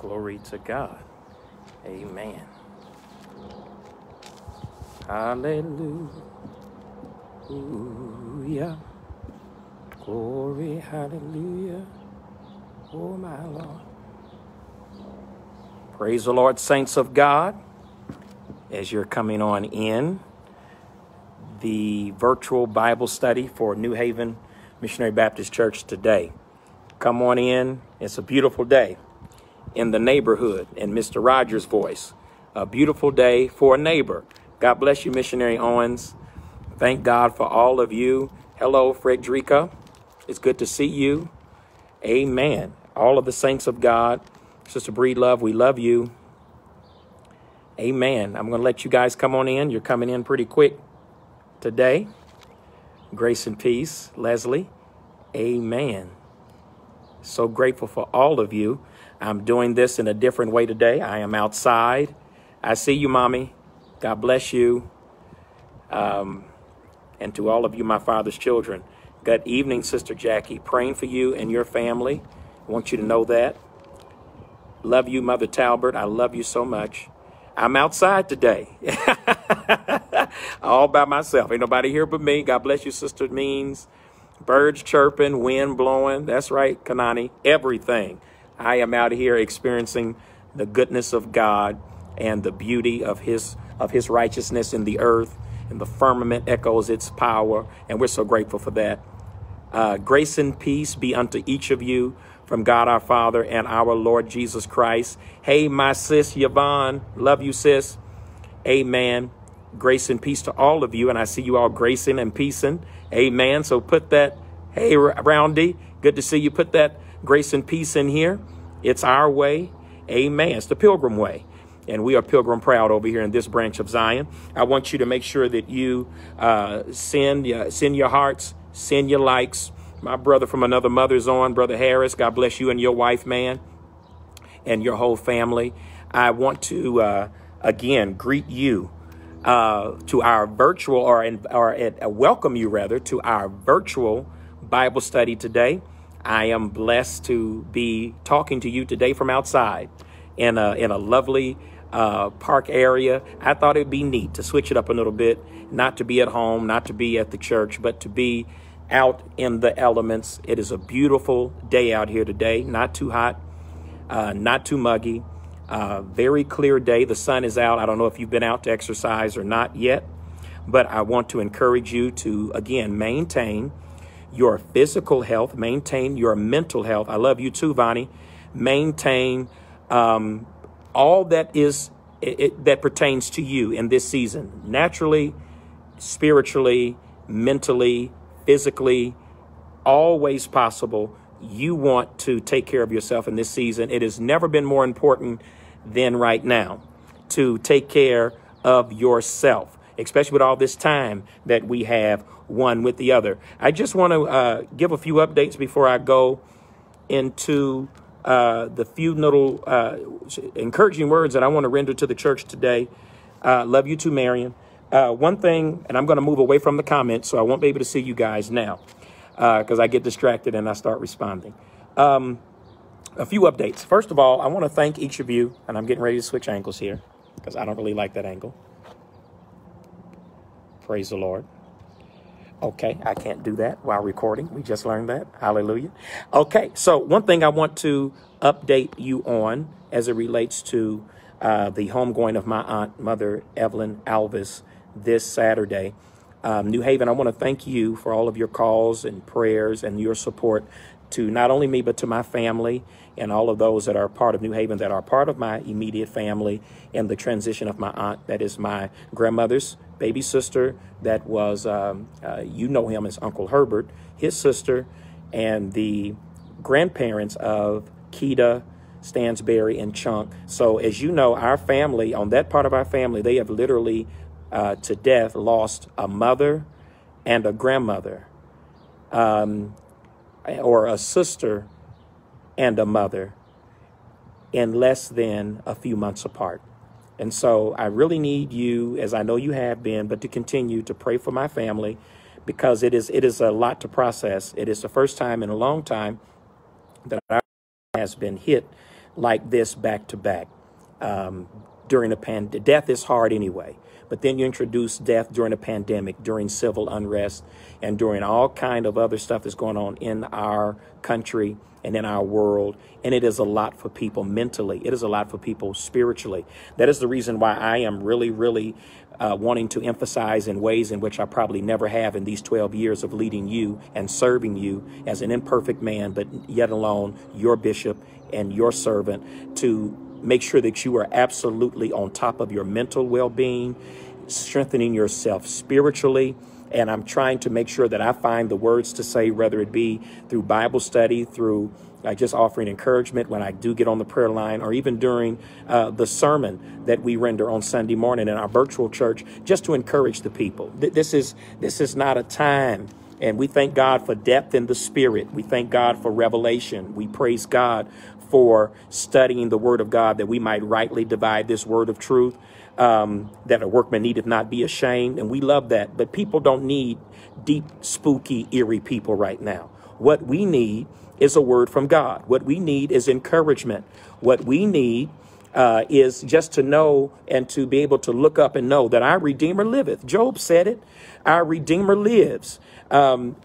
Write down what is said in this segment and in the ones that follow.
Glory to God. Amen. Hallelujah. Glory, hallelujah. Oh, my Lord. Praise the Lord, saints of God, as you're coming on in the virtual Bible study for New Haven Missionary Baptist Church today. Come on in. It's a beautiful day in the neighborhood in Mr. Rogers' voice. A beautiful day for a neighbor. God bless you, Missionary Owens. Thank God for all of you. Hello, Frederica. It's good to see you. Amen. All of the saints of God. Sister Breed Love, we love you. Amen. I'm going to let you guys come on in. You're coming in pretty quick today. Grace and peace, Leslie. Amen. So grateful for all of you. I'm doing this in a different way today. I am outside. I see you, Mommy. God bless you. Um, and to all of you, my father's children. Good evening, Sister Jackie. Praying for you and your family. I want you to know that. Love you, Mother Talbert. I love you so much. I'm outside today. All by myself. Ain't nobody here but me. God bless you, Sister Means. Birds chirping, wind blowing. That's right, Kanani. Everything. I am out here experiencing the goodness of God and the beauty of his of his righteousness in the earth and the firmament echoes its power and we're so grateful for that uh, grace and peace be unto each of you from God our Father and our Lord Jesus Christ. Hey, my sis Yvonne, love you, sis. Amen. Grace and peace to all of you, and I see you all gracing and peacing. Amen. So put that, hey, Roundy, good to see you. Put that grace and peace in here. It's our way. Amen. It's the pilgrim way. And we are pilgrim proud over here in this branch of Zion. I want you to make sure that you uh, send, uh, send your hearts, send your likes, my brother from another mother's on, Brother Harris. God bless you and your wife, man, and your whole family. I want to, uh, again, greet you uh, to our virtual, or, or uh, welcome you rather, to our virtual Bible study today. I am blessed to be talking to you today from outside in a, in a lovely uh, park area. I thought it'd be neat to switch it up a little bit, not to be at home, not to be at the church, but to be out in the elements. It is a beautiful day out here today, not too hot, uh, not too muggy, uh, very clear day. The sun is out. I don't know if you've been out to exercise or not yet, but I want to encourage you to, again, maintain your physical health, maintain your mental health. I love you too, Vonnie. Maintain um, all that is it, it, that pertains to you in this season, naturally, spiritually, mentally, physically, always possible. You want to take care of yourself in this season. It has never been more important than right now to take care of yourself, especially with all this time that we have one with the other. I just want to uh, give a few updates before I go into uh, the few little uh, encouraging words that I want to render to the church today. Uh, love you too, Marion. Uh, one thing, and I'm going to move away from the comments, so I won't be able to see you guys now because uh, I get distracted and I start responding. Um, a few updates. First of all, I want to thank each of you, and I'm getting ready to switch angles here because I don't really like that angle. Praise the Lord. Okay, I can't do that while recording. We just learned that. Hallelujah. Okay, so one thing I want to update you on as it relates to uh, the homegoing of my aunt, Mother Evelyn Alvis, this Saturday. Um, New Haven, I want to thank you for all of your calls and prayers and your support to not only me, but to my family and all of those that are part of New Haven, that are part of my immediate family and the transition of my aunt, that is my grandmother's baby sister, that was, um, uh, you know him as Uncle Herbert, his sister, and the grandparents of Keita, Stansberry, and Chunk. So, as you know, our family, on that part of our family, they have literally uh, to death lost a mother and a grandmother, um, or a sister and a mother in less than a few months apart. And so I really need you, as I know you have been, but to continue to pray for my family because it is it is a lot to process. It is the first time in a long time that I has been hit like this back to back um, during a pandemic. Death is hard anyway. But then you introduce death during a pandemic, during civil unrest, and during all kind of other stuff that's going on in our country and in our world. And it is a lot for people mentally. It is a lot for people spiritually. That is the reason why I am really, really uh, wanting to emphasize in ways in which I probably never have in these 12 years of leading you and serving you as an imperfect man, but yet alone your bishop and your servant to make sure that you are absolutely on top of your mental well being, strengthening yourself spiritually. And I'm trying to make sure that I find the words to say, whether it be through Bible study, through uh, just offering encouragement when I do get on the prayer line, or even during uh, the sermon that we render on Sunday morning in our virtual church, just to encourage the people. This is this is not a time and we thank God for depth in the spirit. We thank God for revelation. We praise God for studying the word of God that we might rightly divide this word of truth, um, that a workman needeth not be ashamed. And we love that. But people don't need deep, spooky, eerie people right now. What we need is a word from God. What we need is encouragement. What we need uh, is just to know and to be able to look up and know that our Redeemer liveth. Job said it. Our Redeemer lives. Um,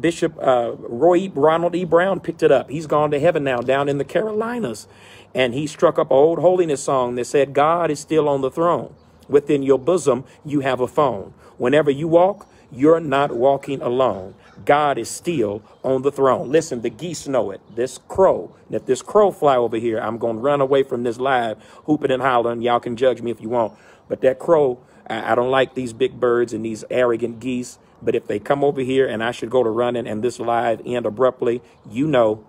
Bishop uh, Roy Ronald E. Brown picked it up. He's gone to heaven now, down in the Carolinas, and he struck up an old holiness song that said, "God is still on the throne. Within your bosom, you have a phone. Whenever you walk, you're not walking alone. God is still on the throne. Listen, the geese know it. This crow, if this crow fly over here, I'm going to run away from this live, hooping and hollering. Y'all can judge me if you want. But that crow, I, I don't like these big birds and these arrogant geese. But if they come over here and I should go to running and this live end abruptly, you know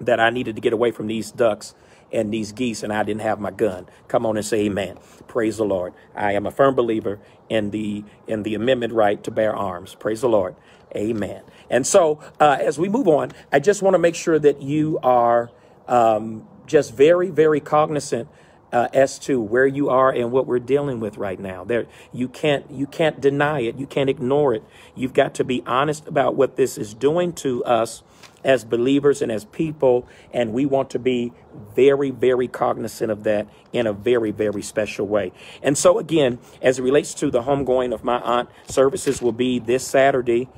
that I needed to get away from these ducks and these geese and I didn't have my gun. Come on and say amen. Praise the Lord. I am a firm believer in the in the amendment right to bear arms. Praise the Lord. Amen. And so uh, as we move on, I just want to make sure that you are um, just very, very cognizant uh, as to where you are and what we're dealing with right now. There, you can't you can't deny it. You can't ignore it. You've got to be honest about what this is doing to us as believers and as people, and we want to be very, very cognizant of that in a very, very special way. And so, again, as it relates to the homegoing of my aunt, services will be this Saturday,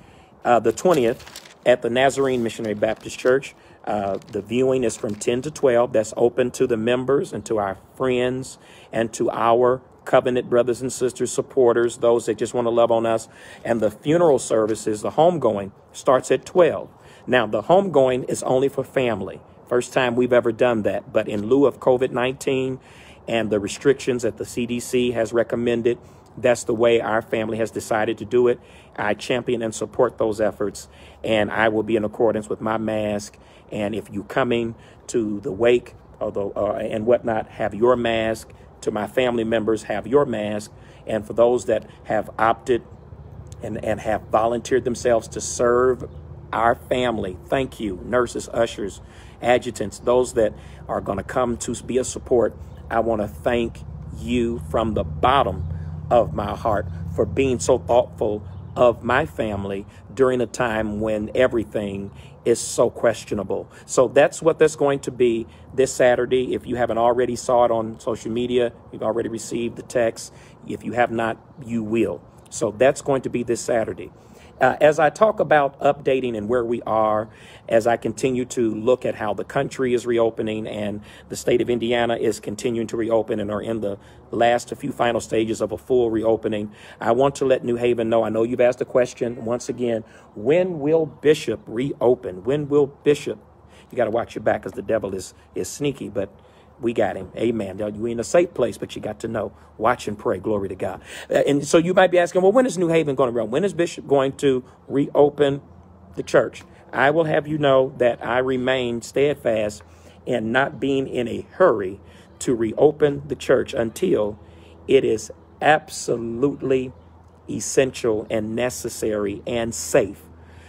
uh, the twentieth, at the Nazarene Missionary Baptist Church. Uh, the viewing is from 10 to 12. That's open to the members and to our friends and to our covenant brothers and sisters, supporters, those that just want to love on us. And the funeral services, the homegoing, starts at 12. Now, the homegoing is only for family. First time we've ever done that. But in lieu of COVID 19 and the restrictions that the CDC has recommended, that's the way our family has decided to do it. I champion and support those efforts, and I will be in accordance with my mask and if you coming to the wake although uh, and whatnot, have your mask. To my family members, have your mask. And for those that have opted and, and have volunteered themselves to serve our family, thank you, nurses, ushers, adjutants, those that are going to come to be a support. I want to thank you from the bottom of my heart for being so thoughtful of my family during a time when everything is so questionable. So that's what that's going to be this Saturday. If you haven't already saw it on social media, you've already received the text. If you have not, you will. So that's going to be this Saturday. Uh, as I talk about updating and where we are, as I continue to look at how the country is reopening and the state of Indiana is continuing to reopen and are in the last a few final stages of a full reopening, I want to let New Haven know. I know you've asked the question once again when will Bishop reopen? When will Bishop? You got to watch your back because the devil is, is sneaky, but we got him. Amen. You're in a safe place, but you got to know. Watch and pray. Glory to God. Uh, and so you might be asking, well, when is New Haven going to run? When is Bishop going to reopen the church? I will have you know that I remain steadfast in not being in a hurry to reopen the church until it is absolutely essential and necessary and safe.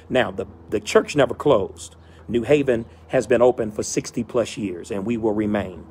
Now, the, the church never closed. New Haven has been open for 60 plus years, and we will remain.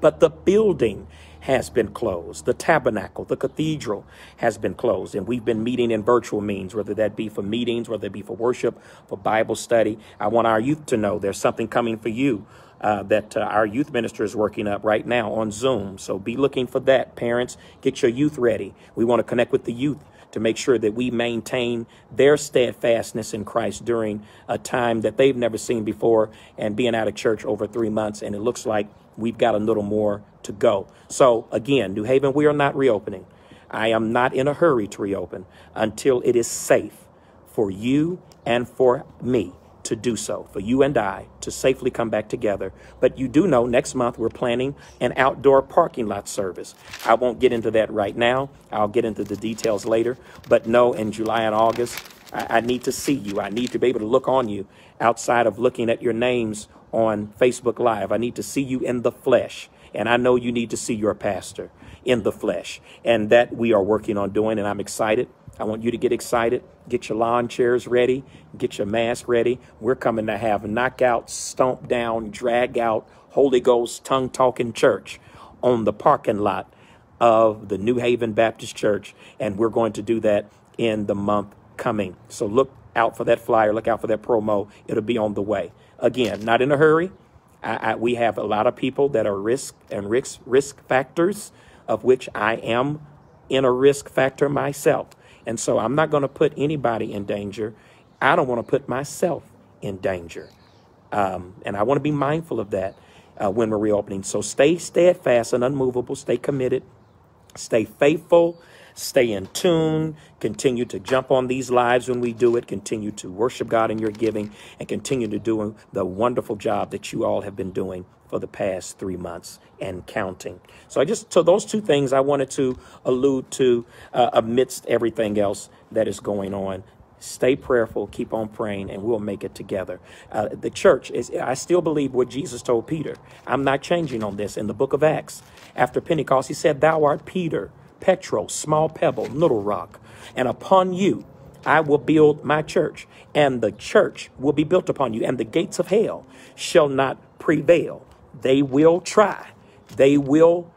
But the building has been closed. The tabernacle, the cathedral has been closed. And we've been meeting in virtual means, whether that be for meetings, whether it be for worship, for Bible study. I want our youth to know there's something coming for you uh, that uh, our youth minister is working up right now on Zoom. So be looking for that. Parents, get your youth ready. We want to connect with the youth to make sure that we maintain their steadfastness in Christ during a time that they've never seen before and being out of church over three months. And it looks like we've got a little more to go. So again, New Haven, we are not reopening. I am not in a hurry to reopen until it is safe for you and for me to do so, for you and I to safely come back together. But you do know next month we're planning an outdoor parking lot service. I won't get into that right now. I'll get into the details later. But no, in July and August, I, I need to see you. I need to be able to look on you outside of looking at your names on Facebook Live. I need to see you in the flesh. And I know you need to see your pastor in the flesh. And that we are working on doing, and I'm excited. I want you to get excited. Get your lawn chairs ready. Get your mask ready. We're coming to have knockout, stomp down, drag out, Holy Ghost tongue talking church on the parking lot of the New Haven Baptist Church. And we're going to do that in the month coming. So look out for that flyer. Look out for that promo. It'll be on the way. Again, not in a hurry. I, I, we have a lot of people that are risk and risk risk factors, of which I am in a risk factor myself. And so I'm not going to put anybody in danger. I don't want to put myself in danger. Um, and I want to be mindful of that uh, when we're reopening. So stay steadfast and unmovable, stay committed, stay faithful, stay in tune, continue to jump on these lives when we do it, continue to worship God in your giving, and continue to do the wonderful job that you all have been doing for the past three months and counting. So I just so those two things I wanted to allude to uh, amidst everything else that is going on. Stay prayerful, keep on praying, and we'll make it together. Uh, the church is, I still believe what Jesus told Peter. I'm not changing on this. In the book of Acts, after Pentecost, he said, Thou art Peter, Petros, small pebble, little rock, and upon you I will build my church, and the church will be built upon you, and the gates of hell shall not prevail. They will try, they will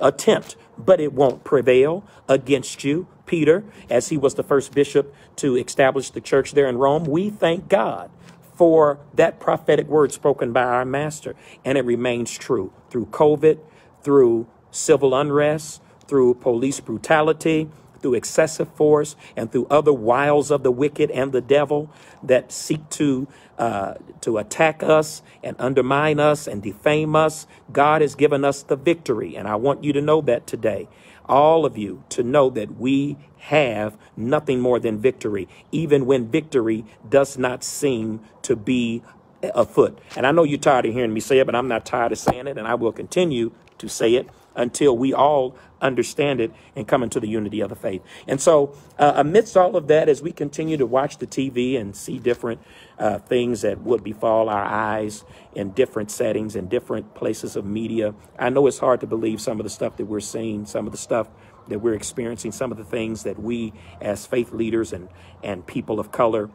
attempt, but it won't prevail against you. Peter, as he was the first bishop to establish the church there in Rome, we thank God for that prophetic word spoken by our master. And it remains true through COVID, through civil unrest, through police brutality, through excessive force and through other wiles of the wicked and the devil that seek to uh, to attack us and undermine us and defame us. God has given us the victory, and I want you to know that today. All of you to know that we have nothing more than victory, even when victory does not seem to be afoot. And I know you're tired of hearing me say it, but I'm not tired of saying it, and I will continue to say it until we all understand it and come into the unity of the faith. And so, uh, amidst all of that, as we continue to watch the TV and see different uh, things that would befall our eyes in different settings and different places of media, I know it's hard to believe some of the stuff that we're seeing, some of the stuff that we're experiencing, some of the things that we as faith leaders and, and people of color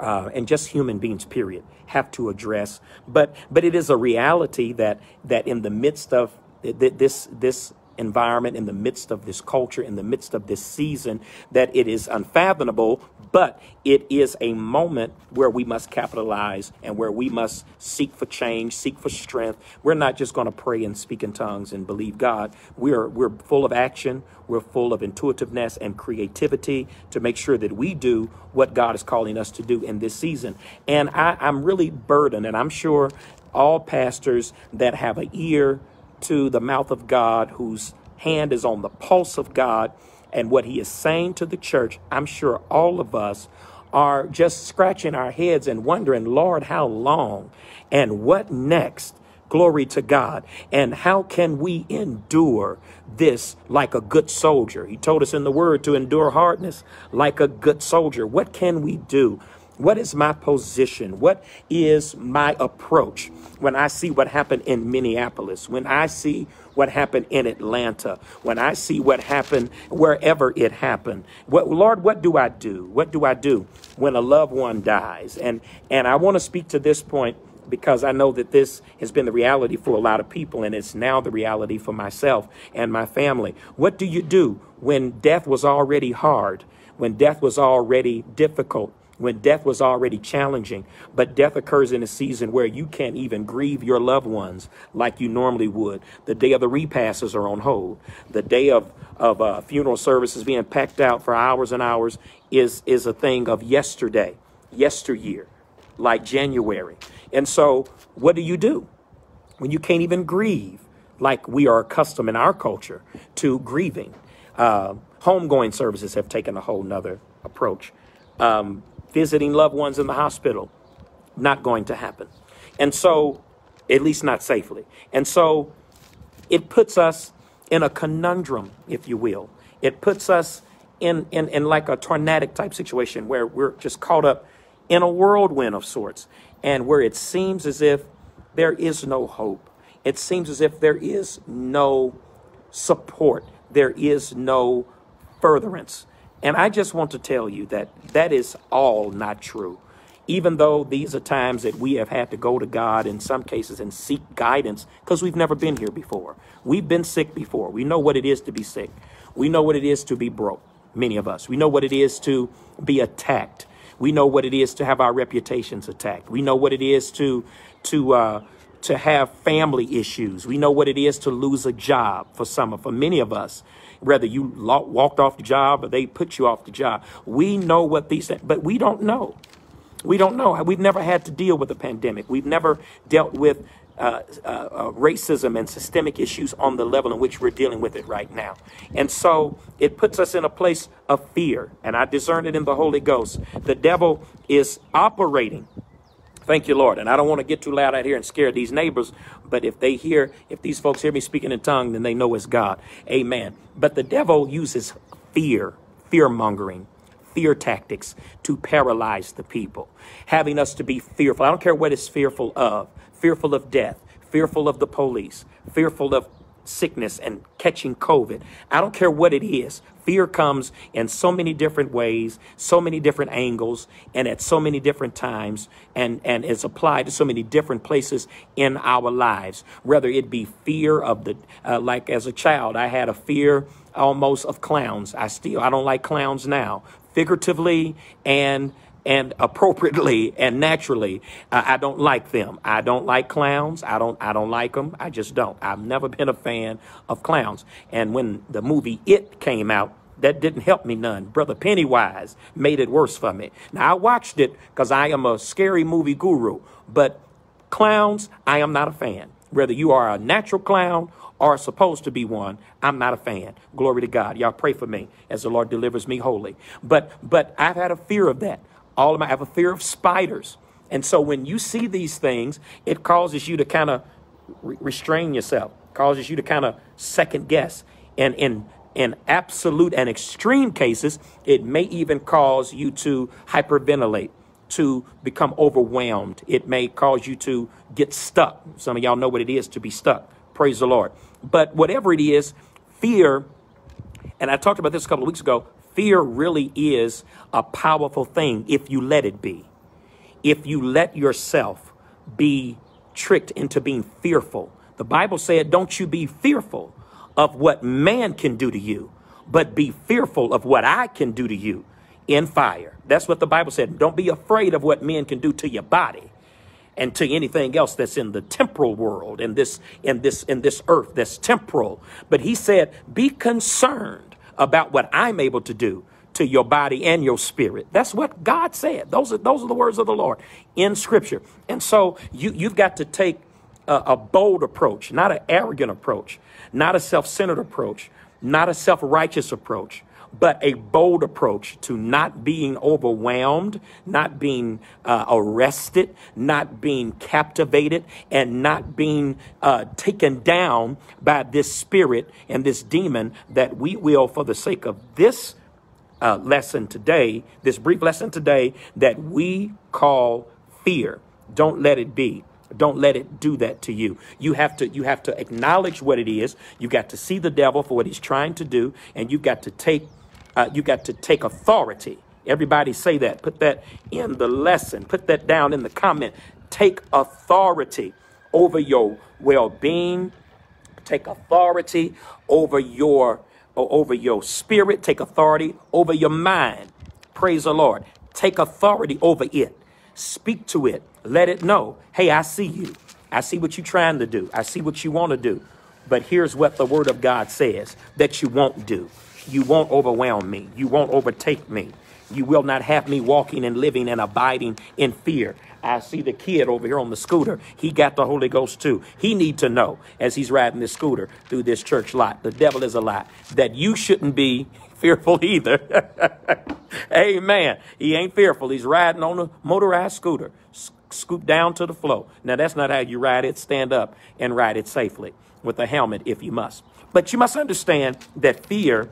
uh, and just human beings, period, have to address. But but it is a reality that that in the midst of this this environment, in the midst of this culture, in the midst of this season, that it is unfathomable, but it is a moment where we must capitalize and where we must seek for change, seek for strength. We're not just going to pray and speak in tongues and believe God. We're, we're full of action. We're full of intuitiveness and creativity to make sure that we do what God is calling us to do in this season. And I, I'm really burdened, and I'm sure all pastors that have an ear to the mouth of God, whose hand is on the pulse of God and what he is saying to the church, I'm sure all of us are just scratching our heads and wondering, Lord, how long and what next? Glory to God. And how can we endure this like a good soldier? He told us in the word to endure hardness like a good soldier. What can we do? What is my position? What is my approach when I see what happened in Minneapolis, when I see what happened in Atlanta, when I see what happened wherever it happened? What, Lord, what do I do? What do I do when a loved one dies? And, and I want to speak to this point because I know that this has been the reality for a lot of people, and it's now the reality for myself and my family. What do you do when death was already hard, when death was already difficult? When death was already challenging. But death occurs in a season where you can't even grieve your loved ones like you normally would. The day of the repasses are on hold. The day of, of uh, funeral services being packed out for hours and hours is, is a thing of yesterday, yesteryear, like January. And so, what do you do when you can't even grieve like we are accustomed in our culture to grieving? Uh, homegoing services have taken a whole nother approach. Um, visiting loved ones in the hospital, not going to happen. And so, at least not safely. And so, it puts us in a conundrum, if you will. It puts us in, in, in like a tornadic type situation where we're just caught up in a whirlwind of sorts and where it seems as if there is no hope. It seems as if there is no support. There is no furtherance. And I just want to tell you that that is all not true. Even though these are times that we have had to go to God in some cases and seek guidance because we've never been here before. We've been sick before. We know what it is to be sick. We know what it is to be broke, many of us. We know what it is to be attacked. We know what it is to have our reputations attacked. We know what it is to to uh, to have family issues. We know what it is to lose a job for some, of for many of us whether you walked off the job or they put you off the job. We know what these, things, but we don't know. We don't know. We've never had to deal with a pandemic. We've never dealt with uh, uh, uh, racism and systemic issues on the level in which we're dealing with it right now. And so it puts us in a place of fear. And I discern it in the Holy Ghost. The devil is operating Thank you, Lord. And I don't want to get too loud out here and scare these neighbors, but if they hear, if these folks hear me speaking in tongue, then they know it's God. Amen. But the devil uses fear, fear mongering, fear tactics to paralyze the people, having us to be fearful. I don't care what it's fearful of fearful of death, fearful of the police, fearful of sickness and catching COVID. I don't care what it is. Fear comes in so many different ways, so many different angles, and at so many different times, and, and is applied to so many different places in our lives. Whether it be fear of the, uh, like as a child, I had a fear almost of clowns. I still, I don't like clowns now, figuratively and and appropriately and naturally. Uh, i don't like them. I don't like clowns. I don't i don't like them i just don't. I've never been a fan of clowns. And when the movie it came out that didn't help me none. Brother pennywise made it worse for me. Now i watched it because i am a scary movie guru. But clowns i am not a fan. Whether you are a natural clown or supposed to be one, I'm not a fan. Glory to God. Y'all pray for me as the Lord delivers me wholly. But but I've had a fear of that all of them have a fear of spiders. And so when you see these things, it causes you to kind of re- restrain yourself, causes you to kind of second guess. And in in absolute and extreme cases, it may even cause you to hyperventilate, to become overwhelmed. It may cause you to get stuck. Some of y'all know what it is to be stuck. Praise the Lord. But whatever it is, fear, and I talked about this a couple of weeks ago, fear really is a powerful thing if you let it be. If you let yourself be tricked into being fearful. The Bible said, Don't you be fearful of what man can do to you, but be fearful of what I can do to you in fire. That's what the Bible said. Don't be afraid of what men can do to your body and to anything else that's in the temporal world in this in this in this earth that's temporal but he said be concerned about what I'm able to do to your body and your spirit. That's what God said. Those are those are the words of the Lord in Scripture. And so you you've got to take a, a bold approach, not an arrogant approach, not a self-centered approach, not a self-righteous approach, but a bold approach to not being overwhelmed, not being uh, arrested, not being captivated, and not being uh, taken down by this spirit and this demon that we will, for the sake of this uh, lesson today, this brief lesson today, that we call fear. Don't let it be. Don't let it do that to you. You have to you have to acknowledge what it is. You got to see the devil for what he's trying to do, and you got to take uh, you got to take authority. Everybody say that. Put that in the lesson. Put that down in the comment. Take authority over your well-being. Take authority over your over your spirit. Take authority over your mind. Praise the Lord. Take authority over it. Speak to it. Let it know, hey, I see you. I see what you're trying to do. I see what you want to do. But here's what the word of God says that you won't do. You won't overwhelm me. You won't overtake me. You will not have me walking and living and abiding in fear. I see the kid over here on the scooter. He got the Holy Ghost too. He need to know as he's riding this scooter through this church lot. The devil is a lie. That you shouldn't be fearful either. Amen. He ain't fearful. He's riding on a motorized scooter. Scoop down to the floor. Now that's not how you ride it. Stand up and ride it safely with a helmet if you must. But you must understand that fear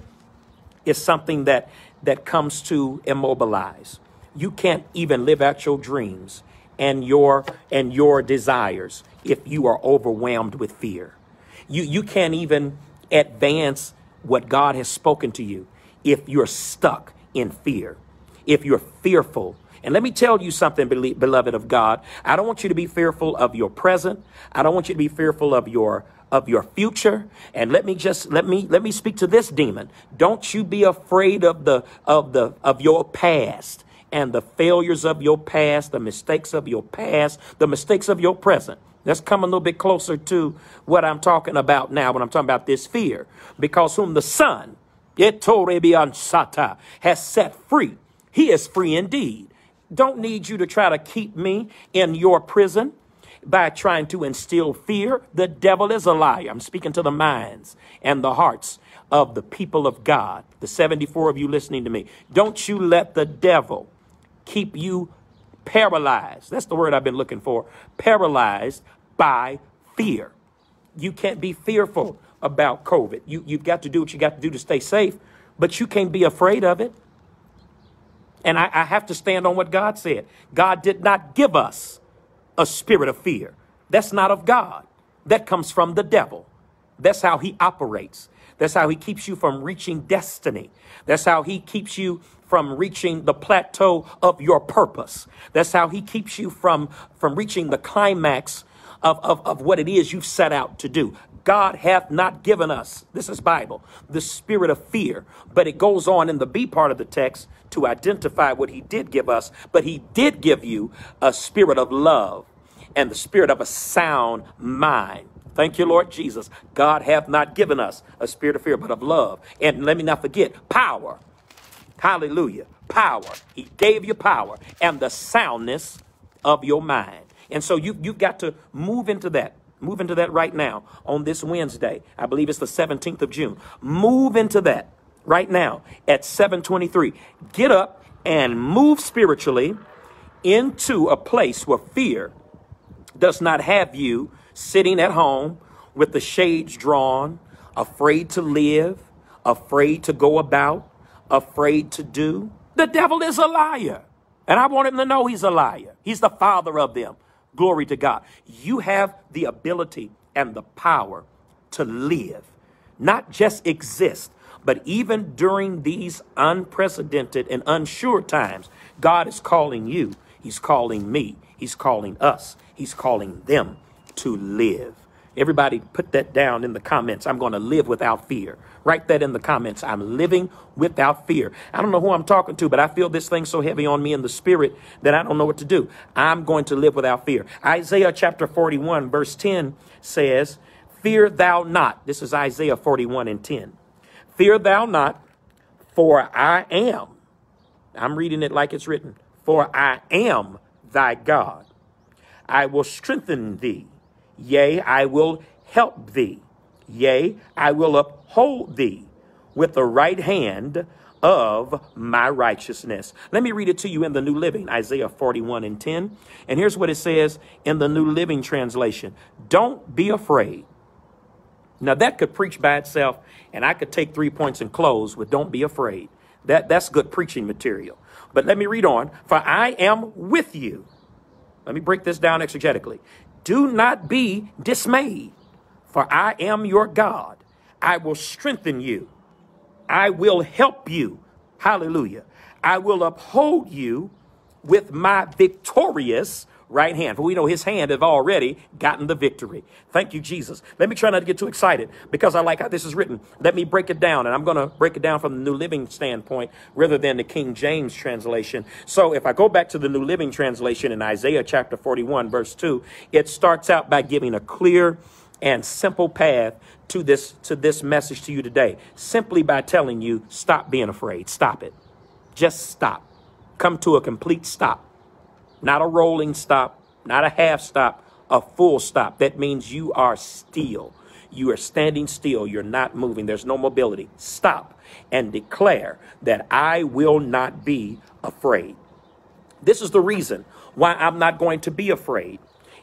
is something that that comes to immobilize. You can't even live out your dreams and your and your desires if you are overwhelmed with fear. You you can't even advance what God has spoken to you if you're stuck in fear. If you're fearful and let me tell you something, beloved of God. I don't want you to be fearful of your present. I don't want you to be fearful of your of your future. And let me just let me let me speak to this demon. Don't you be afraid of the of the of your past and the failures of your past, the mistakes of your past, the mistakes of your present. Let's come a little bit closer to what I'm talking about now when I'm talking about this fear. Because whom the Son, Sata, has set free, he is free indeed. Don't need you to try to keep me in your prison by trying to instill fear. The devil is a liar. I'm speaking to the minds and the hearts of the people of God, the 74 of you listening to me. Don't you let the devil keep you paralyzed. That's the word I've been looking for. Paralyzed by fear. You can't be fearful about COVID. You, you've got to do what you got to do to stay safe, but you can't be afraid of it. And I, I have to stand on what God said. God did not give us a spirit of fear. That's not of God. That comes from the devil. That's how he operates. That's how he keeps you from reaching destiny. That's how he keeps you from reaching the plateau of your purpose. That's how he keeps you from, from reaching the climax of, of, of what it is you've set out to do. God hath not given us, this is Bible, the spirit of fear. But it goes on in the B part of the text to identify what he did give us. But he did give you a spirit of love and the spirit of a sound mind. Thank you, Lord Jesus. God hath not given us a spirit of fear, but of love. And let me not forget power. Hallelujah. Power. He gave you power and the soundness of your mind. And so you, you've got to move into that. Move into that right now on this Wednesday. I believe it's the 17th of June. Move into that right now at 723. Get up and move spiritually into a place where fear does not have you sitting at home with the shades drawn, afraid to live, afraid to go about, afraid to do. The devil is a liar. And I want him to know he's a liar. He's the father of them. Glory to God. You have the ability and the power to live, not just exist, but even during these unprecedented and unsure times, God is calling you. He's calling me. He's calling us. He's calling them to live. Everybody put that down in the comments. I'm going to live without fear. Write that in the comments. I'm living without fear. I don't know who I'm talking to, but I feel this thing so heavy on me in the spirit that I don't know what to do. I'm going to live without fear. Isaiah chapter 41 verse 10 says, fear thou not. This is Isaiah 41 and 10. Fear thou not, for I am. I'm reading it like it's written. For I am thy God. I will strengthen thee. Yea, I will help thee. Yea, I will uphold thee with the right hand of my righteousness. Let me read it to you in the New Living, Isaiah 41 and 10. And here's what it says in the New Living Translation Don't be afraid. Now, that could preach by itself, and I could take three points and close with don't be afraid. That, that's good preaching material. But let me read on. For I am with you. Let me break this down exegetically. Do not be dismayed, for I am your God. I will strengthen you. I will help you. Hallelujah. I will uphold you with my victorious right hand. For we know his hand have already gotten the victory. Thank you, Jesus. Let me try not to get too excited because I like how this is written. Let me break it down, and I'm going to break it down from the New Living standpoint rather than the King James translation. So if I go back to the New Living translation in Isaiah chapter 41, verse 2, it starts out by giving a clear and simple path to this to this message to you today simply by telling you stop being afraid stop it just stop come to a complete stop not a rolling stop, not a half stop, a full stop. That means you are still. You are standing still. You're not moving. There's no mobility. Stop and declare that I will not be afraid. This is the reason why I'm not going to be afraid.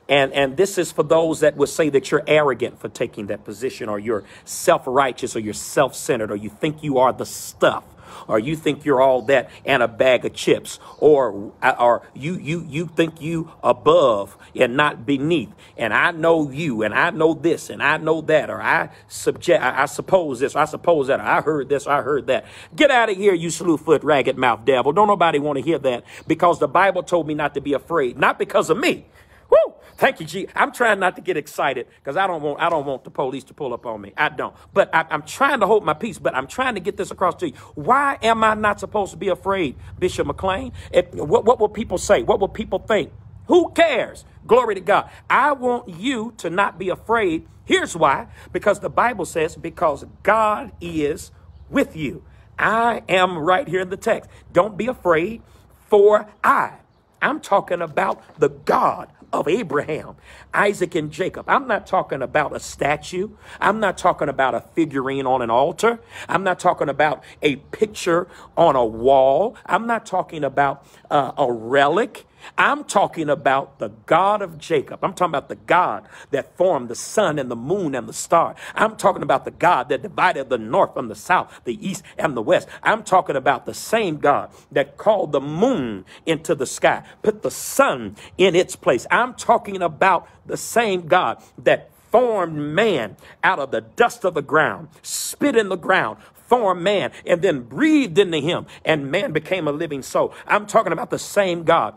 And, and this is for those that would say that you're arrogant for taking that position, or you're self righteous, or you're self centered, or you think you are the stuff or you think you're all that and a bag of chips, or or you you you think you above and not beneath, and I know you, and I know this, and I know that, or I subject, I, I suppose this, I suppose that, I heard this, I heard that. Get out of here, you foot, ragged mouth devil. Don't nobody want to hear that because the Bible told me not to be afraid, not because of me. Woo! Thank you, G. I'm trying not to get excited because I don't want I don't want the police to pull up on me. I don't. But I, am trying to hold my peace. But I'm trying to get this across to you. Why am I not supposed to be afraid, Bishop McLean? It, what, what will people say? What will people think? Who cares? Glory to God. I want you to not be afraid. Here's why. Because the Bible says, because God is with you. I am right here in the text. Don't be afraid, for I. I'm talking about the God of Abraham, Isaac, and Jacob. I'm not talking about a statue. I'm not talking about a figurine on an altar. I'm not talking about a picture on a wall. I'm not talking about uh, a relic. I'm talking about the God of Jacob. I'm talking about the God that formed the sun and the moon and the star. I'm talking about the God that divided the north from the south, the east and the west. I'm talking about the same God that called the moon into the sky, put the sun in its place. I'm talking about the same God that formed man out of the dust of the ground, spit in the ground, formed man, and then breathed into him, and man became a living soul. I'm talking about the same God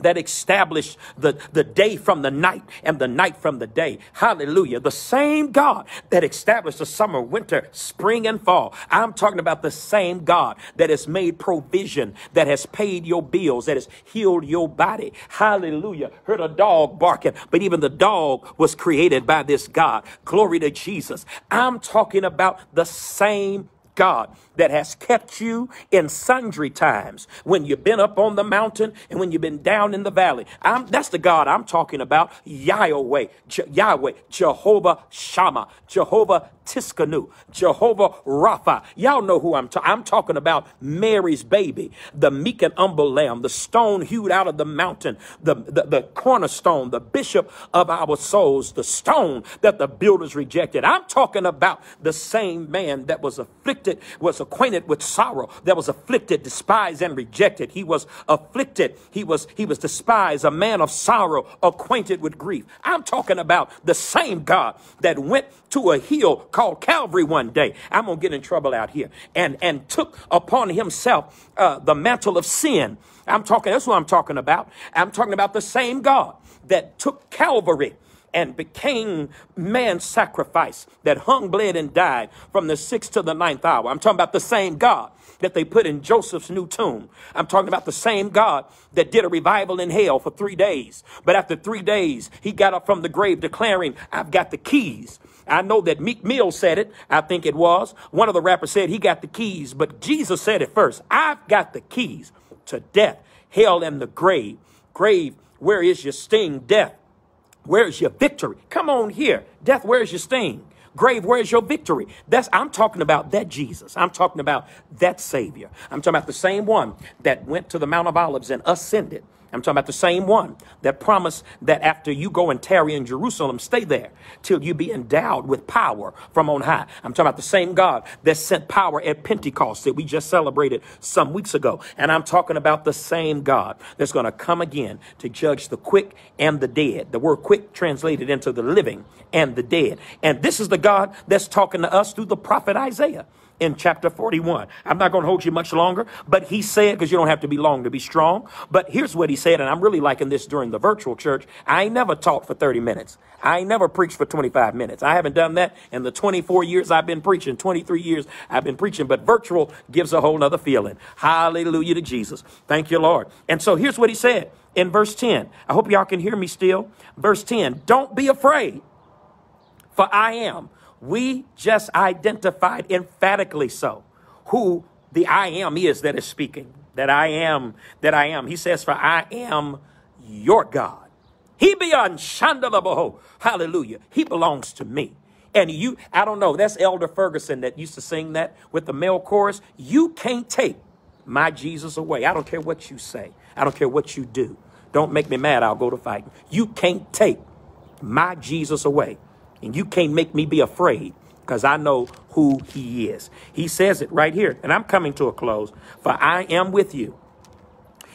that established the, the day from the night and the night from the day. Hallelujah. The same God that established the summer, winter, spring, and fall. I'm talking about the same God that has made provision, that has paid your bills, that has healed your body. Hallelujah. Heard a dog barking, but even the dog was created by this God. Glory to Jesus. I'm talking about the same God that has kept you in sundry times when you've been up on the mountain and when you've been down in the valley. I'm, that's the God I'm talking about. Yahweh, Je- Yahweh, Jehovah Shammah, Jehovah Tsidkenu, Jehovah Rapha. Y'all know who I'm talking. About. I'm talking about Mary's baby, the meek and humble lamb, the stone hewed out of the mountain, the, the, the cornerstone, the bishop of our souls, the stone that the builders rejected. I'm talking about the same man that was afflicted, was acquainted with sorrow, that was afflicted, despised, and rejected. He was afflicted. He was, he was despised, a man of sorrow, acquainted with grief. I'm talking about the same God that went to a hill called Calvary one day. I'm going to get in trouble out here. And, and took upon himself uh, the mantle of sin. I'm talking, that's what I'm talking about. I'm talking about the same God that took Calvary and became man's sacrifice that hung, bled, and died from the sixth to the ninth hour. I'm talking about the same God that they put in Joseph's new tomb. I'm talking about the same God that did a revival in hell for three days. But after three days, he got up from the grave declaring, I've got the keys. I know that Meek Mill said it. I think it was. One of the rappers said he got the keys, but Jesus said it first. I've got the keys to death, hell, and the grave. Grave, where is your sting? Death, where is your victory? Come on here. Death, where is your sting? Grave, where's your victory? That's I'm talking about that Jesus. I'm talking about that Savior. I'm talking about the same one that went to the Mount of Olives and ascended I'm talking about the same one that promised that after you go and tarry in Jerusalem, stay there till you be endowed with power from on high. I'm talking about the same God that sent power at Pentecost that we just celebrated some weeks ago. And I'm talking about the same God that's going to come again to judge the quick and the dead. The word quick translated into the living and the dead. And this is the God that's talking to us through the prophet Isaiah. In chapter 41. I'm not going to hold you much longer, but he said, because you don't have to be long to be strong. But here's what he said, and I'm really liking this during the virtual church. I ain't never taught for 30 minutes. I ain't never preached for 25 minutes. I haven't done that in the 24 years I've been preaching, 23 years I've been preaching, but virtual gives a whole nother feeling. Hallelujah to Jesus. Thank you, Lord. And so here's what he said in verse 10. I hope y'all can hear me still. Verse 10 Don't be afraid, for I am we just identified emphatically so who the I am is that is speaking. That I am, that I am. He says, For I am your God. He beyond Shandalaboho. Hallelujah. He belongs to me. And you, I don't know, that's Elder Ferguson that used to sing that with the male chorus. You can't take my Jesus away. I don't care what you say. I don't care what you do. Don't make me mad. I'll go to fighting. You can't take my Jesus away. And you can't make me be afraid because I know who he is. He says it right here. And I'm coming to a close. For I am with you.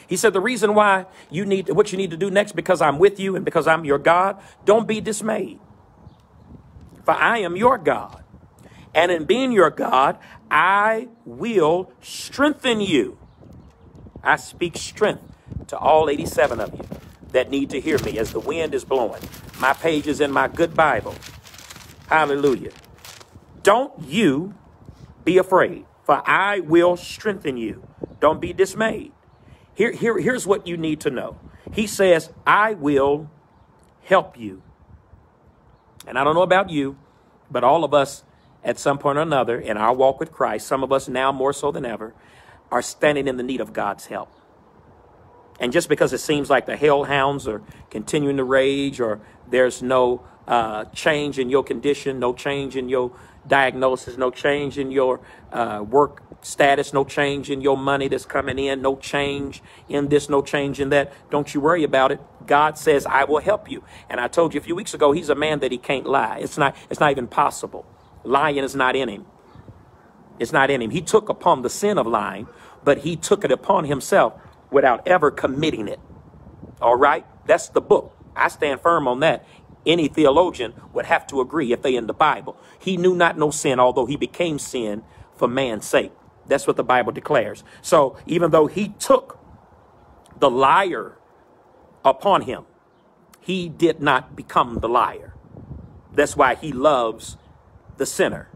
He said, the reason why you need to what you need to do next, because I'm with you and because I'm your God, don't be dismayed. For I am your God. And in being your God, I will strengthen you. I speak strength to all 87 of you that need to hear me as the wind is blowing. My page is in my good Bible. Hallelujah. Don't you be afraid, for I will strengthen you. Don't be dismayed. Here, here, here's what you need to know. He says, I will help you. And I don't know about you, but all of us at some point or another in our walk with Christ, some of us now more so than ever, are standing in the need of God's help. And just because it seems like the hellhounds are continuing to rage or there's no uh, change in your condition, no change in your diagnosis, no change in your uh, work status, no change in your money that's coming in, no change in this, no change in that. Don't you worry about it. God says, I will help you. And I told you a few weeks ago, he's a man that he can't lie. It's not, it's not even possible. Lying is not in him. It's not in him. He took upon the sin of lying, but he took it upon himself without ever committing it. All right? That's the book. I stand firm on that any theologian would have to agree if they in the Bible. He knew not no sin, although he became sin for man's sake. That's what the Bible declares. So even though he took the liar upon him, he did not become the liar. That's why he loves the sinner,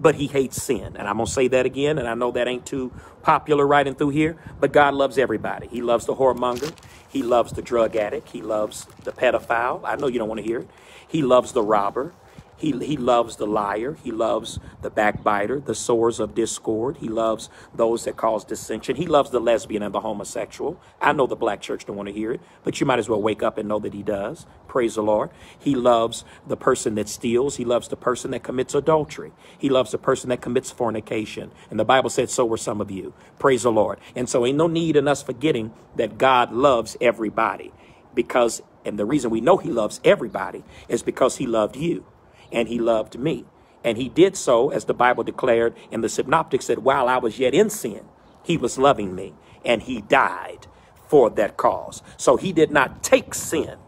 but he hates sin. And I'm going to say that again, and I know that ain't too popular riding through here, but God loves everybody. He loves the whoremonger. He loves the drug addict. He loves the pedophile. I know you don't want to hear it. He loves the robber. He, he loves the liar. He loves the backbiter, the sores of discord. He loves those that cause dissension. He loves the lesbian and the homosexual. I know the black church don't want to hear it, but you might as well wake up and know that he does. Praise the Lord. He loves the person that steals. He loves the person that commits adultery. He loves the person that commits fornication. And the Bible said so were some of you. Praise the Lord. And so ain't no need in us forgetting that God loves everybody because, and the reason we know he loves everybody is because he loved you and he loved me. And he did so, as the Bible declared in the synoptics, that while I was yet in sin, he was loving me, and he died for that cause. So he did not take sin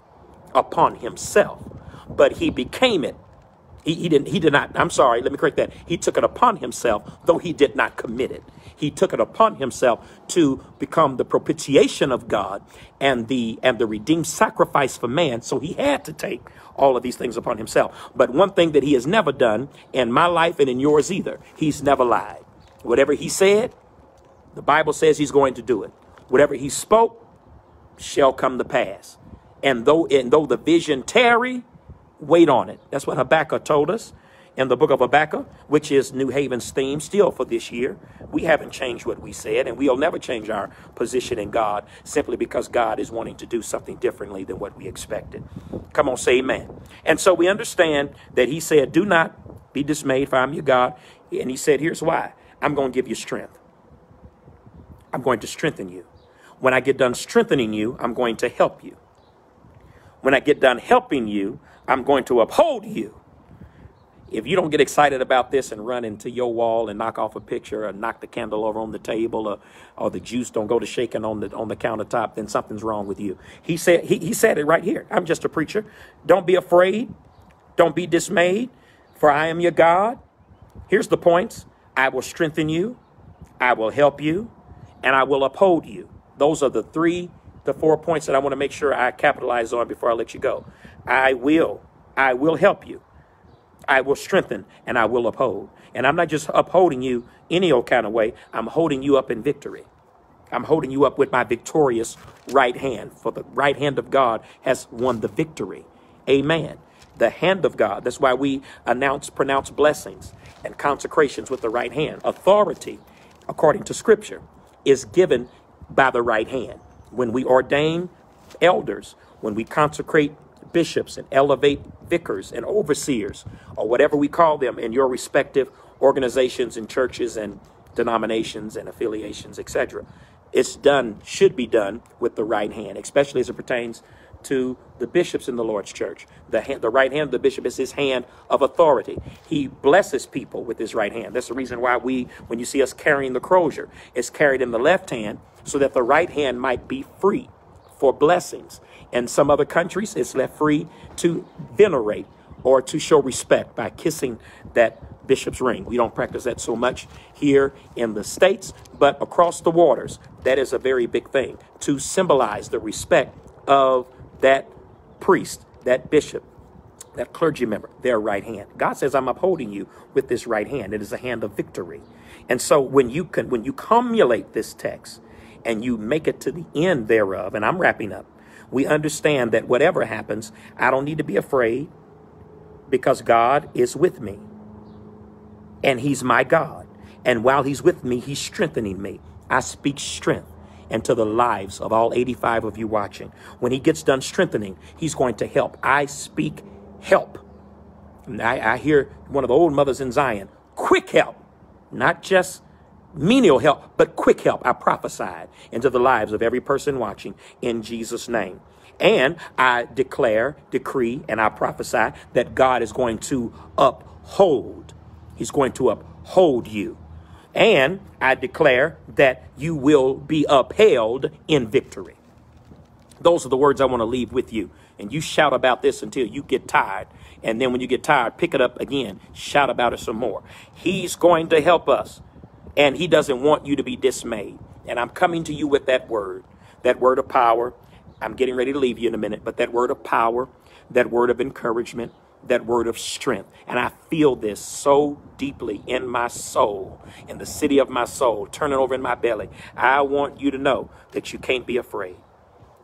upon himself, but he became it. He, he didn't he did not, I'm sorry, let me correct that. He took it upon himself, though he did not commit it. He took it upon himself to become the propitiation of God and the and the redeemed sacrifice for man. So he had to take all of these things upon himself. But one thing that he has never done in my life and in yours either, he's never lied. Whatever he said, the Bible says he's going to do it. Whatever he spoke shall come to pass. And though and though the vision tarry, wait on it. That's what Habakkuk told us in the book of Habakkuk, which is New Haven's theme still for this year. We haven't changed what we said, and we'll never change our position in God simply because God is wanting to do something differently than what we expected. Come on, say amen. And so we understand that he said, Do not be dismayed, for I'm your God. And he said, Here's why I'm going to give you strength. I'm going to strengthen you. When I get done strengthening you, I'm going to help you. When I get done helping you, I'm going to uphold you if you don't get excited about this and run into your wall and knock off a picture or knock the candle over on the table or, or the juice don't go to shaking on the on the countertop, then something's wrong with you. He said he, he said it right here. I'm just a preacher. Don't be afraid. Don't be dismayed, for I am your God. Here's the points. I will strengthen you, I will help you, and I will uphold you. Those are the three, the four points that I want to make sure I capitalize on before I let you go. I will, I will help you. I will strengthen and I will uphold. And I'm not just upholding you any old kind of way. I'm holding you up in victory. I'm holding you up with my victorious right hand, for the right hand of God has won the victory. Amen. The hand of God. That's why we announce, pronounce blessings and consecrations with the right hand. Authority, according to Scripture, is given by the right hand. When we ordain elders, when we consecrate bishops and elevate vicars and overseers, or whatever we call them in your respective organizations and churches and denominations and affiliations, etc. It's done, should be done with the right hand, especially as it pertains to the bishops in the Lord's church. The, hand, the right hand of the bishop is his hand of authority. He blesses people with his right hand. That's the reason why we, when you see us carrying the crozier, it's carried in the left hand so that the right hand might be free for blessings. In some other countries, it's left free to venerate or to show respect by kissing that bishop's ring. We don't practice that so much here in the States, but across the waters, that is a very big thing to symbolize the respect of that priest, that bishop, that clergy member, their right hand. God says, I'm upholding you with this right hand. It is a hand of victory. And so when you can, when you cumulate this text and you make it to the end thereof, and I'm wrapping up, we understand that whatever happens, I don't need to be afraid because God is with me and he's my God. And while he's with me, he's strengthening me. I speak strength into the lives of all 85 of you watching. When he gets done strengthening, he's going to help. I speak help. I, I hear one of the old mothers in Zion, quick help, not just menial help, but quick help. I prophesied into the lives of every person watching in Jesus' name. And I declare, decree, and I prophesy that God is going to uphold. He's going to uphold you. And I declare that you will be upheld in victory. Those are the words I want to leave with you. And you shout about this until you get tired. And then when you get tired, pick it up again. Shout about it some more. He's going to help us. And he doesn't want you to be dismayed. And I'm coming to you with that word, that word of power, I'm getting ready to leave you in a minute, but that word of power, that word of encouragement, that word of strength. And I feel this so deeply in my soul, in the city of my soul, turning over in my belly. I want you to know that you can't be afraid.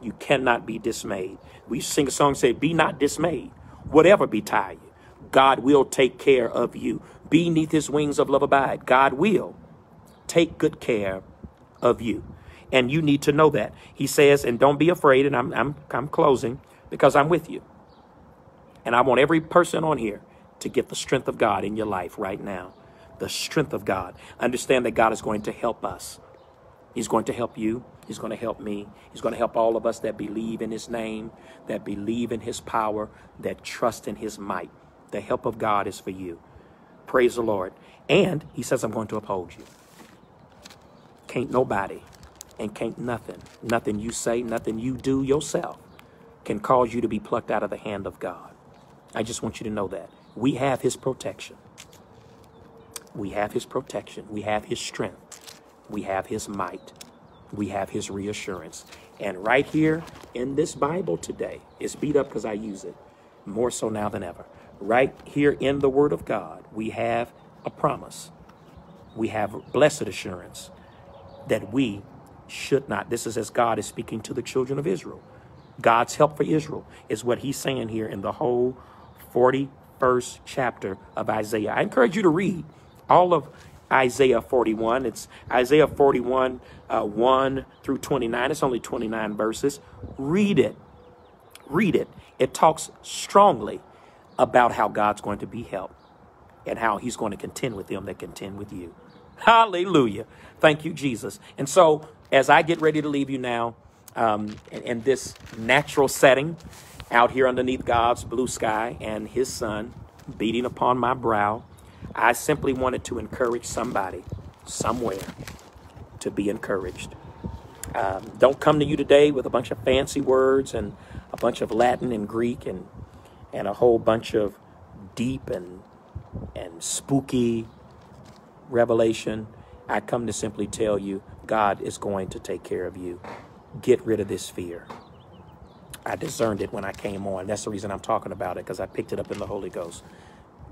You cannot be dismayed. We sing a song say, Be not dismayed, whatever betide you. God will take care of you. Beneath his wings of love abide. God will take good care of you. And you need to know that. He says, and don't be afraid, and I'm, I'm, I'm closing because I'm with you. And I want every person on here to get the strength of God in your life right now. The strength of God. Understand that God is going to help us. He's going to help you. He's going to help me. He's going to help all of us that believe in his name, that believe in his power, that trust in his might. The help of God is for you. Praise the Lord. And he says, I'm going to uphold you. Can't nobody and can't nothing, nothing you say, nothing you do yourself can cause you to be plucked out of the hand of God. I just want you to know that. We have his protection. We have his protection. We have his strength. We have his might. We have his reassurance. And right here in this Bible today, it's beat up because I use it more so now than ever. Right here in the Word of God, we have a promise. We have blessed assurance that we should not. This is as God is speaking to the children of Israel. God's help for Israel is what he's saying here in the whole 41st chapter of Isaiah. I encourage you to read all of Isaiah 41. It's Isaiah 41, uh, 1 through 29. It's only 29 verses. Read it. Read it. It talks strongly about how God's going to be helped and how he's going to contend with them that contend with you. Hallelujah. Thank you, Jesus. And so as I get ready to leave you now um, in, in this natural setting out here underneath God's blue sky and his sun beating upon my brow, I simply wanted to encourage somebody somewhere to be encouraged. Um, don't come to you today with a bunch of fancy words and a bunch of Latin and Greek and and a whole bunch of deep and and spooky revelation, I come to simply tell you God is going to take care of you. Get rid of this fear. I discerned it when I came on. That's the reason I'm talking about it because I picked it up in the Holy Ghost.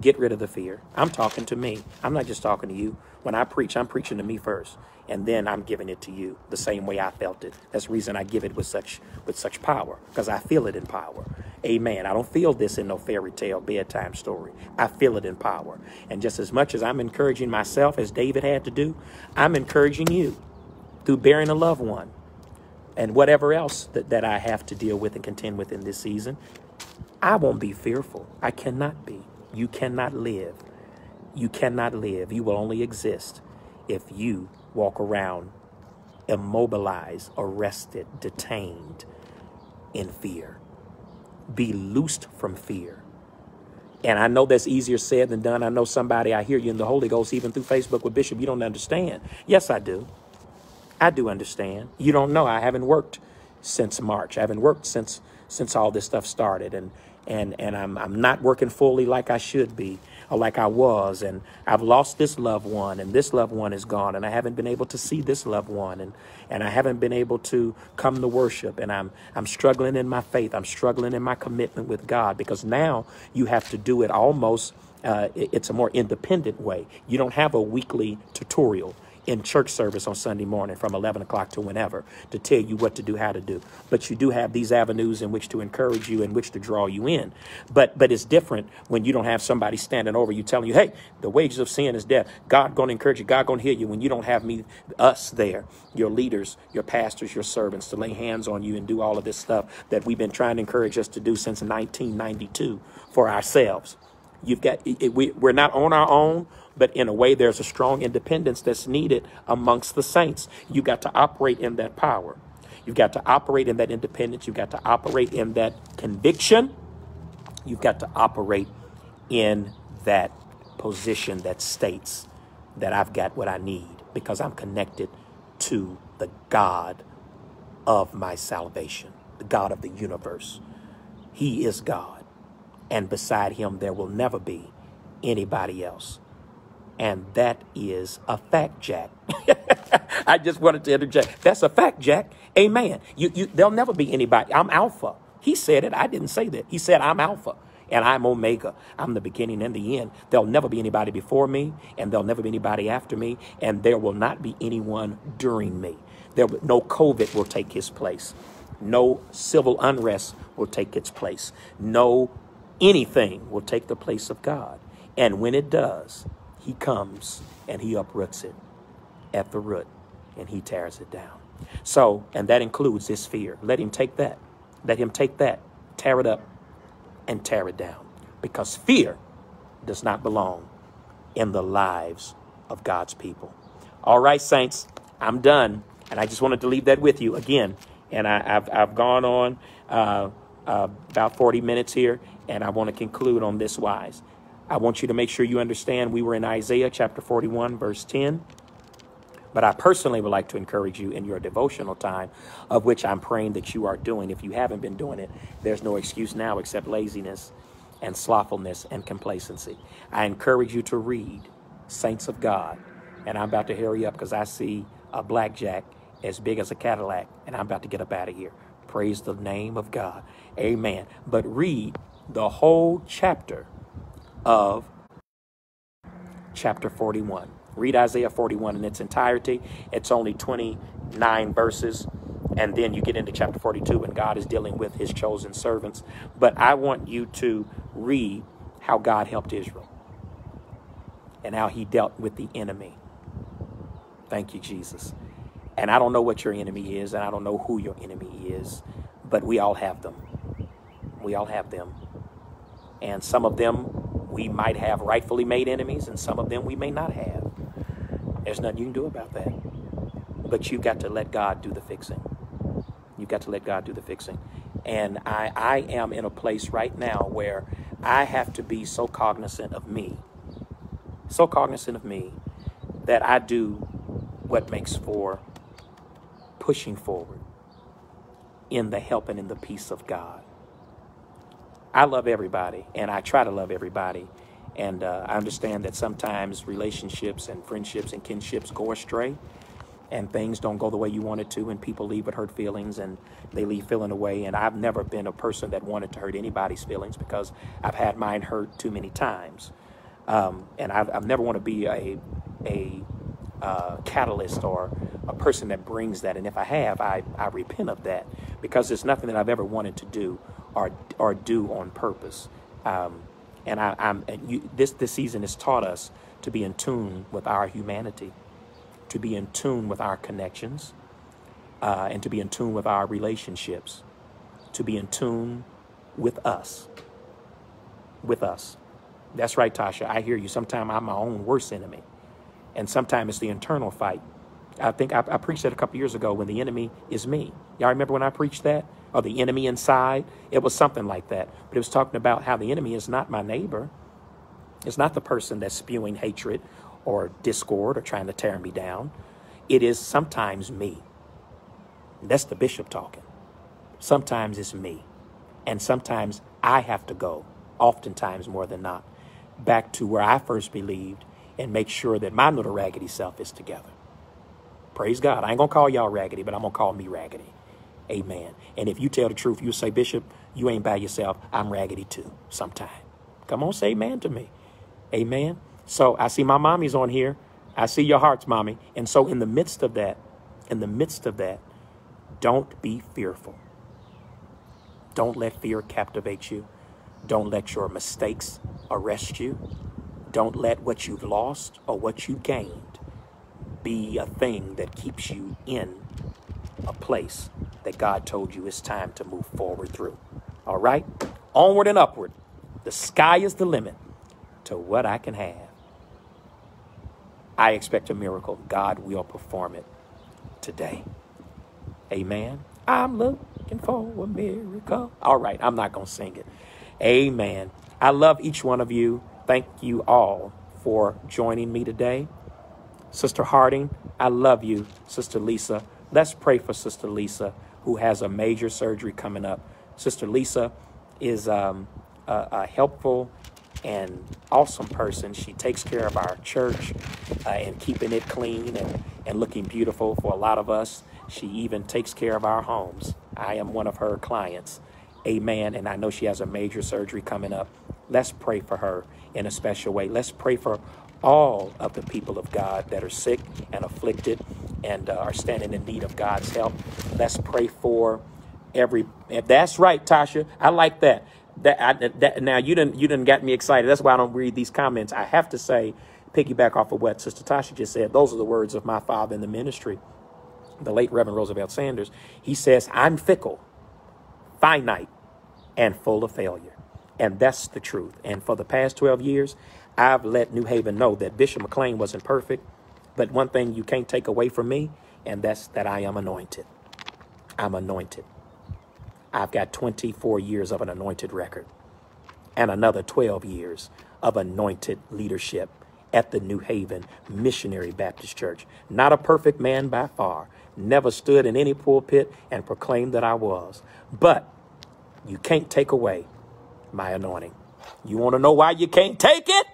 Get rid of the fear. I'm talking to me. I'm not just talking to you. When I preach, I'm preaching to me first, and then I'm giving it to you the same way I felt it. That's the reason I give it with such with such power because I feel it in power. Amen. I don't feel this in no fairy tale bedtime story. I feel it in power. And just as much as I'm encouraging myself as David had to do, I'm encouraging you through bearing a loved one and whatever else that, that I have to deal with and contend with in this season. I won't be fearful. I cannot be. You cannot live. You cannot live. You will only exist if you walk around immobilized, arrested, detained in fear. Be loosed from fear. And I know that's easier said than done. I know somebody, I hear you in the Holy Ghost, even through Facebook with Bishop, you don't understand. Yes, I do. I do understand. You don't know. I haven't worked since March. I haven't worked since since all this stuff started. And and and I'm I'm not working fully like I should be or like I was and I've lost this loved one and this loved one is gone and I haven't been able to see this loved one and and I haven't been able to come to worship and I'm I'm struggling in my faith. I'm struggling in my commitment with God because now you have to do it almost uh, it's a more independent way. You don't have a weekly tutorial in church service on Sunday morning from 11 o'clock to whenever to tell you what to do, how to do. But you do have these avenues in which to encourage you, in which to draw you in. But but it's different when you don't have somebody standing over you telling you, hey, the wages of sin is death. God going to encourage you. God going to heal you when you don't have me, us there, your leaders, your pastors, your servants to lay hands on you and do all of this stuff that we've been trying to encourage us to do since 1992 for ourselves. You've got, it, we, we're not on our own but in a way, there's a strong independence that's needed amongst the saints. You got to operate in that power. You've got to operate in that independence. You've got to operate in that conviction. You've got to operate in that position that states that I've got what I need because I'm connected to the God of my salvation, the God of the universe. He is God. And beside him, there will never be anybody else. And that is a fact, Jack. I just wanted to interject. That's a fact, Jack. Amen. You, you, there'll never be anybody. I'm Alpha. He said it. I didn't say that. He said, I'm Alpha and I'm Omega. I'm the beginning and the end. There'll never be anybody before me, and there'll never be anybody after me, and there will not be anyone during me. There, no COVID will take his place. No civil unrest will take its place. No anything will take the place of God. And when it does, he comes and he uproots it at the root and he tears it down. So, and that includes this fear. Let him take that. Let him take that, tear it up, and tear it down. Because fear does not belong in the lives of God's people. All right, saints, I'm done. And I just wanted to leave that with you again. And I, have I've gone on uh, uh, about 40 minutes here, and I want to conclude on this wise. I want you to make sure you understand we were in Isaiah chapter 41, verse 10. But I personally would like to encourage you in your devotional time, of which I'm praying that you are doing. If you haven't been doing it, there's no excuse now except laziness and slothfulness and complacency. I encourage you to read Saints of God. And I'm about to hurry up because I see a blackjack as big as a Cadillac, and I'm about to get up out of here. Praise the name of God. Amen. But read the whole chapter of chapter 41. Read Isaiah 41 in its entirety. It's only 29 verses. And then you get into chapter 42 and God is dealing with his chosen servants. But I want you to read how God helped Israel and how he dealt with the enemy. Thank you, Jesus. And I don't know what your enemy is, and I don't know who your enemy is, but we all have them. We all have them. And some of them we might have rightfully made enemies, and some of them we may not have. There's nothing you can do about that. But you've got to let God do the fixing. You've got to let God do the fixing. And I, I am in a place right now where I have to be so cognizant of me, so cognizant of me, that I do what makes for pushing forward in the help and in the peace of God. I love everybody and I try to love everybody. And uh, I understand that sometimes relationships and friendships and kinships go astray and things don't go the way you want it to, and people leave with hurt feelings and they leave feeling away. And I've never been a person that wanted to hurt anybody's feelings because I've had mine hurt too many times. Um, and I've, I've, never want to be a, a uh, catalyst or a person that brings that. And if I have, I, I repent of that because it's nothing that I've ever wanted to do or, or do on purpose. Um, and I, am you, this, this season has taught us to be in tune with our humanity to be in tune with our connections uh, and to be in tune with our relationships, to be in tune with us. With us. That's right, Tasha. I hear you. Sometimes I'm my own worst enemy, and sometimes it's the internal fight. I think I, I preached that a couple years ago when the enemy is me. Y'all remember when I preached that? Or the enemy inside? It was something like that. But it was talking about how the enemy is not my neighbor. It's not the person that's spewing hatred or discord or trying to tear me down. It is sometimes me. That's the bishop talking. Sometimes it's me. And sometimes I have to go, oftentimes more than not, back to where I first believed and make sure that my little raggedy self is together. Praise God. I ain't going to call y'all raggedy, but I'm going to call me raggedy. Amen. And if you tell the truth, you say, Bishop, you ain't by yourself. I'm raggedy too, sometime. Come on, say amen to me. Amen. So I see my mommy's on here. I see your hearts, mommy. And so in the midst of that, in the midst of that, don't be fearful. Don't let fear captivate you. Don't let your mistakes arrest you. Don't let what you've lost or what you gained be a thing that keeps you in a place that God told you it's time to move forward through. All right? Onward and upward. The sky is the limit to what I can have. I expect a miracle. God will perform it today. Amen. I'm looking for a miracle. All right, I'm not going to sing it. Amen. I love each one of you. Thank you all for joining me today. Sister Harding, I love you. Sister Lisa, let's pray for Sister Lisa, who has a major surgery coming up. Sister Lisa is um, a, a helpful and awesome person. She takes care of our church uh, and keeping it clean and, and looking beautiful for a lot of us. She even takes care of our homes. I am one of her clients. Amen. And I know she has a major surgery coming up. Let's pray for her in a special way. Let's pray for all of the people of God that are sick and afflicted and uh, are standing in need of God's help. Let's pray for every. If that's right, Tasha. I like that that, I, that now you didn't you didn't get me excited. That's why I don't read these comments. I have to say, piggyback off of what Sister Tasha just said. Those are the words of my father in the ministry, the late Reverend Roosevelt Sanders. He says, "I'm fickle, finite, and full of failure," and that's the truth. And for the past twelve years, I've let New Haven know that Bishop McLean wasn't perfect, but one thing you can't take away from me, and that's that I am anointed. I'm anointed. I've got 24 years of an anointed record and another 12 years of anointed leadership at the New Haven Missionary Baptist Church. Not a perfect man by far, never stood in any pulpit and proclaimed that I was. But you can't take away my anointing. You want to know why you can't take it?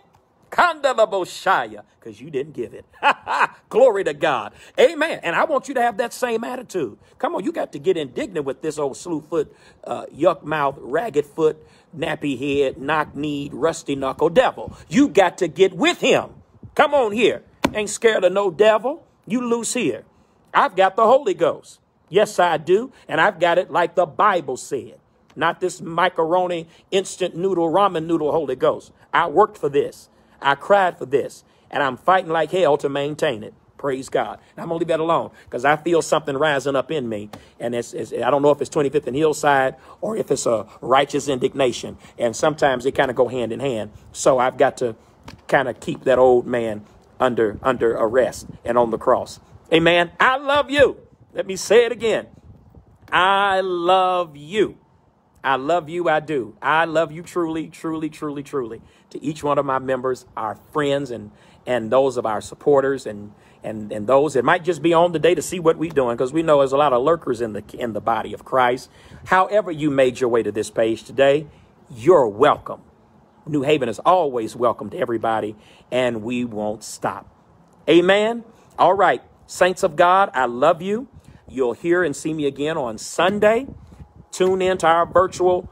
Kandalaboshaya, because you didn't give it. Glory to God. Amen. And I want you to have that same attitude. Come on, you got to get indignant with this old slew foot, uh, yuck mouth, ragged foot, nappy head, knock kneed, rusty knuckle devil. You got to get with him. Come on here. Ain't scared of no devil. You loose here. I've got the Holy Ghost. Yes, I do. And I've got it like the Bible said. Not this macaroni, instant noodle, ramen noodle Holy Ghost. I worked for this. I cried for this, and I'm fighting like hell to maintain it. Praise God. And I'm going to leave that alone because I feel something rising up in me. And it's, it's, I don't know if it's 25th and Hillside or if it's a righteous indignation. And sometimes they kind of go hand in hand. So I've got to kind of keep that old man under, under arrest and on the cross. Amen. I love you. Let me say it again. I love you. I love you. I do. I love you truly, truly, truly, truly. To each one of my members, our friends, and and those of our supporters, and and and those that might just be on today to see what we're doing, because we know there's a lot of lurkers in the in the body of Christ. However, you made your way to this page today, you're welcome. New Haven is always welcome to everybody, and we won't stop. Amen. All right, saints of God, I love you. You'll hear and see me again on Sunday. Tune in to our virtual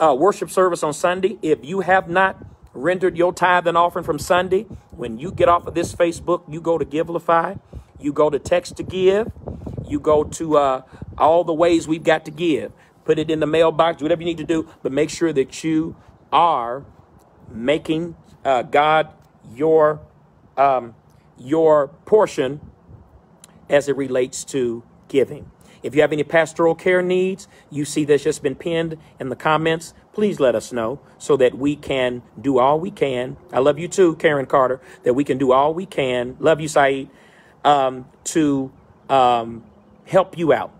uh, worship service on Sunday. If you have not rendered your tithe and offering from Sunday, when you get off of this Facebook, you go to Givelify, you go to Text to Give, you go to uh, all the ways we've got to give. Put it in the mailbox, whatever you need to do, but make sure that you are making uh, God your um, your portion as it relates to giving. If you have any pastoral care needs, you see that's just been pinned in the comments, please let us know so that we can do all we can. I love you too, Karen Carter, that we can do all we can. Love you, Saeed, um, to um, help you out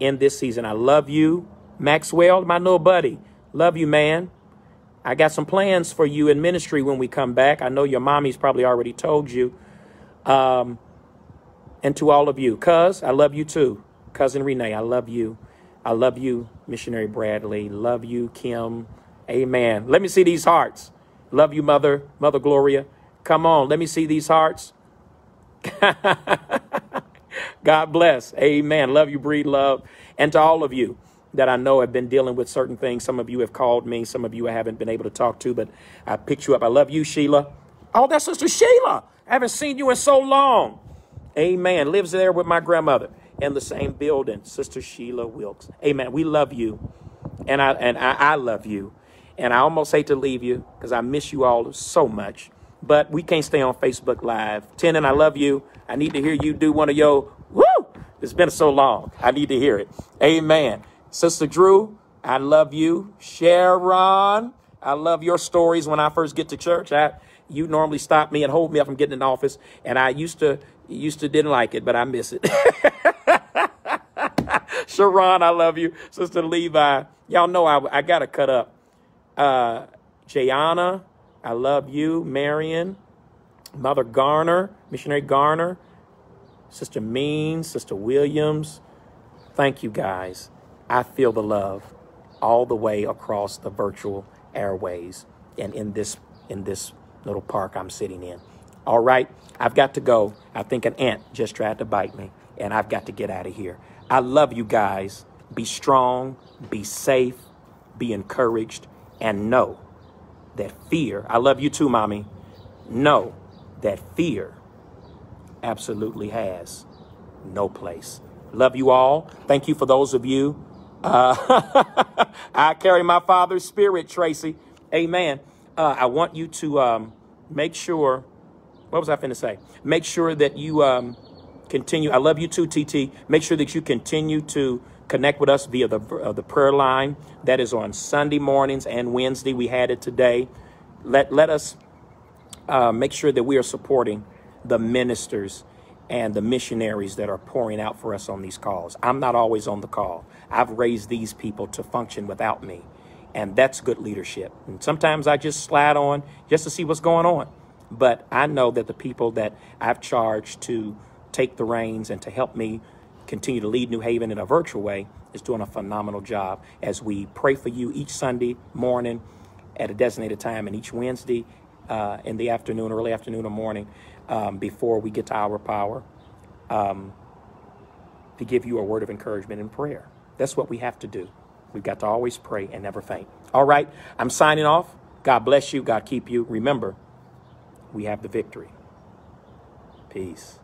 in this season. I love you, Maxwell, my little buddy. Love you, man. I got some plans for you in ministry when we come back. I know your mommy's probably already told you. Um, and to all of you, cuz, I love you too. Cousin Renee, I love you. I love you, Missionary Bradley. Love you, Kim. Amen. Let me see these hearts. Love you, Mother, Mother Gloria. Come on, let me see these hearts. God bless. Amen. Love you, breed love. And to all of you that I know have been dealing with certain things. Some of you have called me. Some of you I haven't been able to talk to, but I picked you up. I love you, Sheila. Oh, that's Sister Sheila. I haven't seen you in so long. Amen. Lives there with my grandmother in the same building, Sister Sheila Wilkes. Amen. We love you, and I and I, I love you, and I almost hate to leave you because I miss you all so much. But we can't stay on Facebook Live. Tenon, I love you. I need to hear you do one of your woo. It's been so long. I need to hear it. Amen. Sister Drew, I love you. Sharon, I love your stories when I first get to church. I, you normally stop me and hold me up from getting in office, and I used to used to didn't like it, but I miss it. Sharon, I love you. Sister Levi, y'all know I, I got to cut up. Uh, Jayana, I love you. Marion, Mother Garner, Missionary Garner, Sister Means, Sister Williams. Thank you guys. I feel the love all the way across the virtual airways and in this in this little park I'm sitting in. All right, I've got to go. I think an ant just tried to bite me, and I've got to get out of here. I love you guys. Be strong, be safe, be encouraged, and know that fear, I love you too, mommy. Know that fear absolutely has no place. Love you all. Thank you for those of you. Uh, I carry my father's spirit, Tracy. Amen. Uh, I want you to um, make sure. What was I to say? Make sure that you um, continue. I love you too, TT. Make sure that you continue to connect with us via the uh, the prayer line that is on Sunday mornings and Wednesday. We had it today. Let let us uh, make sure that we are supporting the ministers and the missionaries that are pouring out for us on these calls. I'm not always on the call. I've raised these people to function without me, and that's good leadership. And sometimes I just slide on just to see what's going on. But I know that the people that I've charged to take the reins and to help me continue to lead New Haven in a virtual way is doing a phenomenal job as we pray for you each Sunday morning at a designated time and each Wednesday uh, in the afternoon, early afternoon or morning um, before we get to our power um, to give you a word of encouragement and prayer. That's what we have to do. We've got to always pray and never faint. All right, I'm signing off. God bless you. God keep you. Remember, we have the victory. Peace.